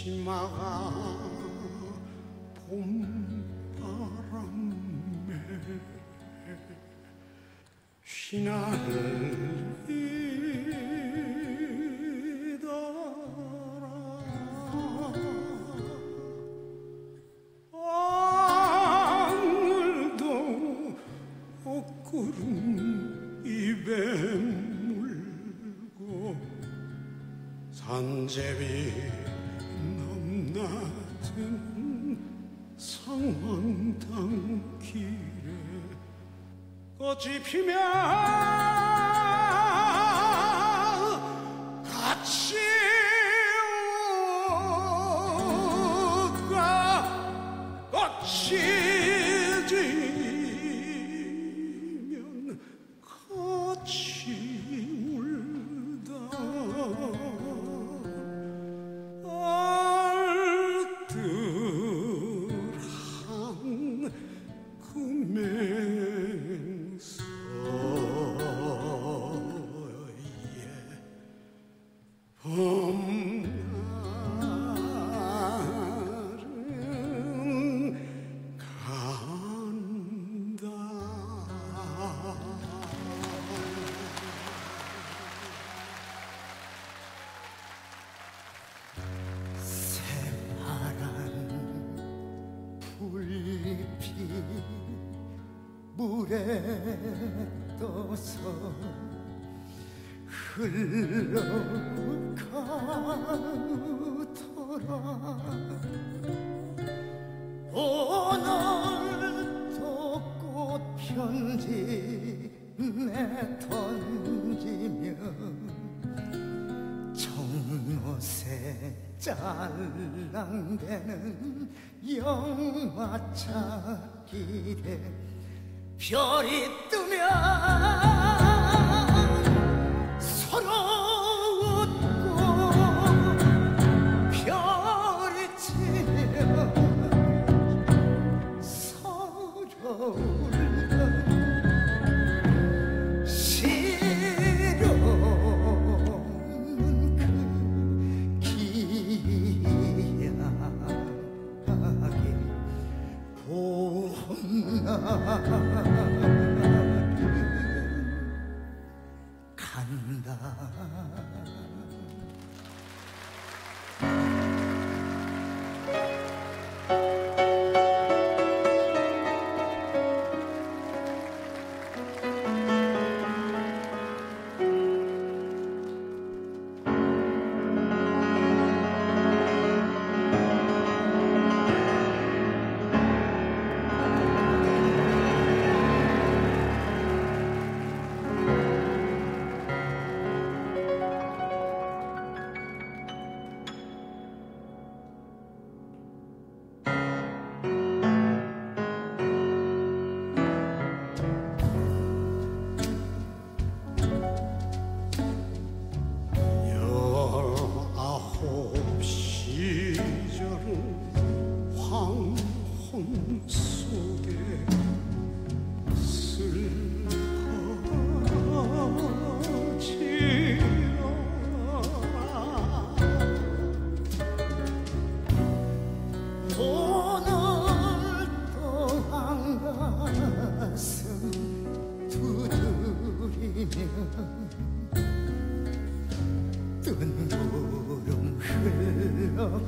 치마가 봄바람에 휘날리더라. 악물도 옷구름 입에 물고 산재비 넘나든 성황당 길에 꽃이 피면 같이 울까 꽃이 떠서 흘러가더라 오늘도 꽃편지 내 던지며 정못에 짤랑대는 영화 찾기에 별이 뜨면 뜬구름 흘러